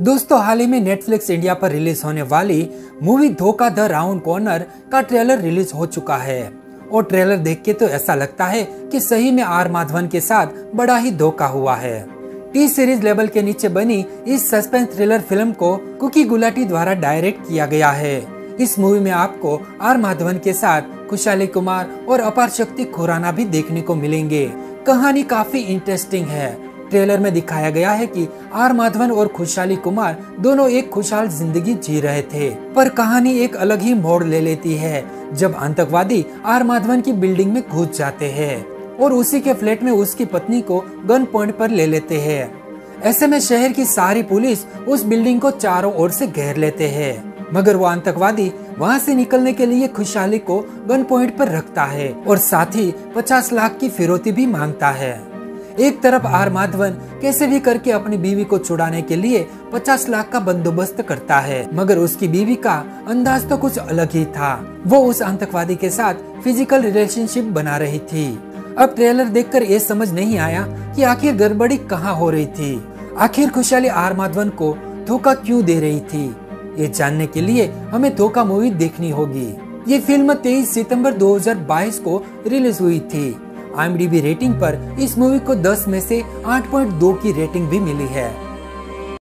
दोस्तों, हाल ही में Netflix India पर रिलीज़ होने वाली movie Dhokha the round corner का ट्रेलर रिलीज़ हो चुका है। और ट्रेलर देख के तो ऐसा लगता है कि सही में आर माधवन के साथ बड़ा ही धोखा हुआ है। टी सीरीज़ लेवल के नीचे बनी इस सस्पेंस थ्रिलर फ़िल्म को कुकी गुलाटी द्वारा डायरेक्ट किया गया है। इस मूवी में आपको आर माधवन के साथ खुशहाली कुमार और अपार शक्ति खुराना भी देखने को मिलेंगे। कहानी काफ़ी इंटरेस्टिंग है। ट्रेलर में दिखाया गया है कि आर माधवन और खुशहाली कुमार दोनों एक खुशहाल ज़िंदगी जी रहे थे। पर कहानी एक अलग ही मोड़ ले लेती है, जब आतंकवादी आर माधवन की बिल्डिंग में घुस जाते हैं और उसी के फ्लैट में उसकी पत्नी को गन पॉइंट पर ले लेते हैं। ऐसे में शहर की सारी पुलिस उस बिल्डिंग को चारों ओर से घेर लेते हैं, मगर वो आतंकवादी वहाँ से निकलने के लिए खुशहाली को गन पॉइंट पर रखता है और साथ ही पचास लाख की फिरौती भी माँगता है। एक तरफ़ आर माधवन कैसे भी करके अपनी बीवी को छुड़ाने के लिए 50 लाख का बंदोबस्त करता है, मगर उसकी बीवी का अंदाज तो कुछ अलग ही था। वो उस आतंकवादी के साथ फ़िज़िकल रिलेशनशिप बना रही थी। अब ट्रेलर देखकर ये समझ नहीं आया कि आखिर गड़बड़ी कहाँ हो रही थी। आखिर खुशहाली आर माधवन को धोखा क्यों दे रही थी? ये जानने के लिए हमें धोखा मूवी देखनी होगी। ये फ़िल्म 23 सितंबर 2022 को रिलीज़ हुई थी। आई रेटिंग पर इस मूवी को 10 में से 8.2 की रेटिंग भी मिली है।